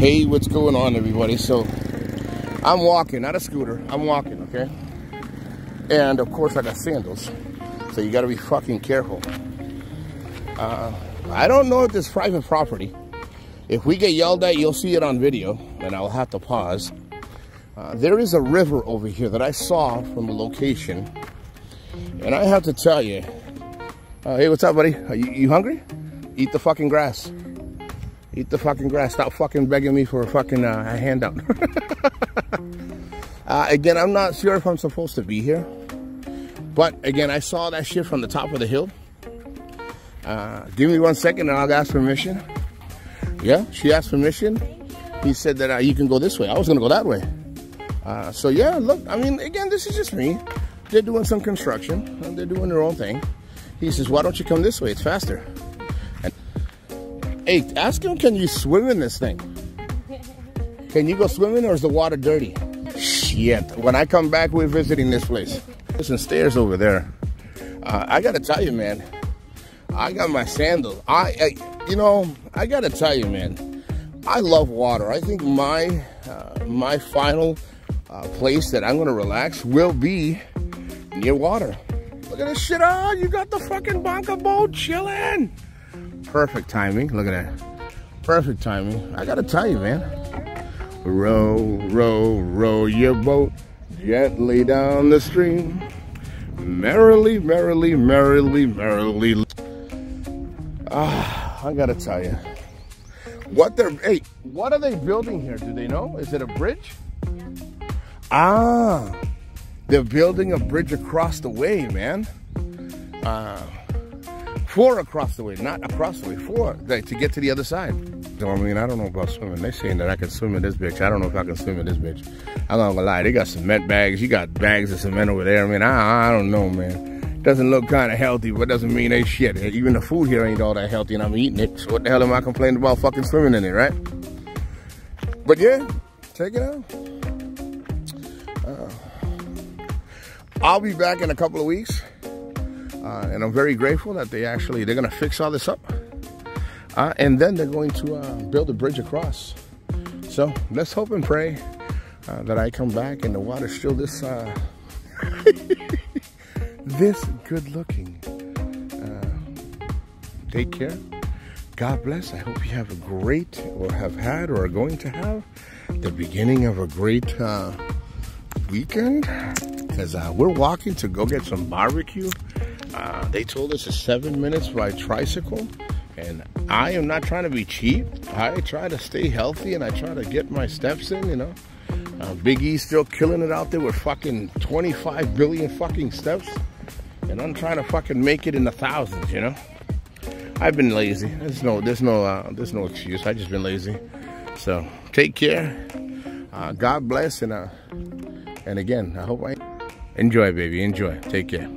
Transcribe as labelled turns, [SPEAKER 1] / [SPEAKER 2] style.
[SPEAKER 1] Hey, what's going on, everybody? So, I'm walking, not a scooter. I'm walking, okay? And of course, I got sandals. So, you got to be fucking careful. Uh, I don't know if this private property. If we get yelled at, you'll see it on video, and I'll have to pause. Uh, there is a river over here that I saw from a location. And I have to tell you, uh, hey, what's up, buddy? Are you, you hungry? Eat the fucking grass. Eat the fucking grass. Stop fucking begging me for a fucking uh, a handout. uh, again, I'm not sure if I'm supposed to be here. But again, I saw that shit from the top of the hill. Uh, give me one second and I'll ask permission. Yeah, she asked permission. He said that uh, you can go this way. I was going to go that way. Uh, so yeah, look, I mean, again, this is just me. They're doing some construction. They're doing their own thing. He says, why don't you come this way? It's faster. Hey, ask him, can you swim in this thing? Can you go swimming or is the water dirty? Shit. When I come back, we're visiting this place. There's some stairs over there. Uh, I gotta tell you, man. I got my sandals. I, I, you know, I gotta tell you, man. I love water. I think my, uh, my final uh, place that I'm gonna relax will be near water. Look at this shit. Oh, you got the fucking bunker boat chilling. Perfect timing. Look at that. Perfect timing. I gotta tell you, man. Row, row, row your boat gently down the stream. Merrily, merrily, merrily, merrily. Ah, I gotta tell you. What they're, hey, what are they building here? Do they know? Is it a bridge? Ah, they're building a bridge across the way, man. Uh, four across the way, not across the way, four like, to get to the other side. So, I mean, I don't know about swimming. They saying that I can swim in this bitch. I don't know if I can swim in this bitch. I'm not gonna lie. They got cement bags. You got bags of cement over there. I mean, I, I don't know, man. Doesn't look kind of healthy, but doesn't mean they shit. Even the food here ain't all that healthy, and I'm eating it. So what the hell am I complaining about fucking swimming in it, right? But yeah, check it out. Uh, I'll be back in a couple of weeks. Uh, and I'm very grateful that they actually, they're gonna fix all this up. Uh, and then they're going to uh, build a bridge across. So let's hope and pray uh, that I come back and the water's still this, uh, this good looking. Uh, take care. God bless. I hope you have a great, or have had, or are going to have the beginning of a great weekend. Because we're walking to go get some barbecue. Uh, they told us it's seven minutes by tricycle. And I am not trying to be cheap. I try to stay healthy and I try to get my steps in, you know. Uh, Big E still killing it out there with fucking 25 billion fucking steps. And I'm trying to fucking make it in the thousands, you know. I've been lazy. There's no, there's no, uh, there's no excuse. I just been lazy. So take care. Uh, God bless and uh, and again, I hope I enjoy, baby. Enjoy. Take care.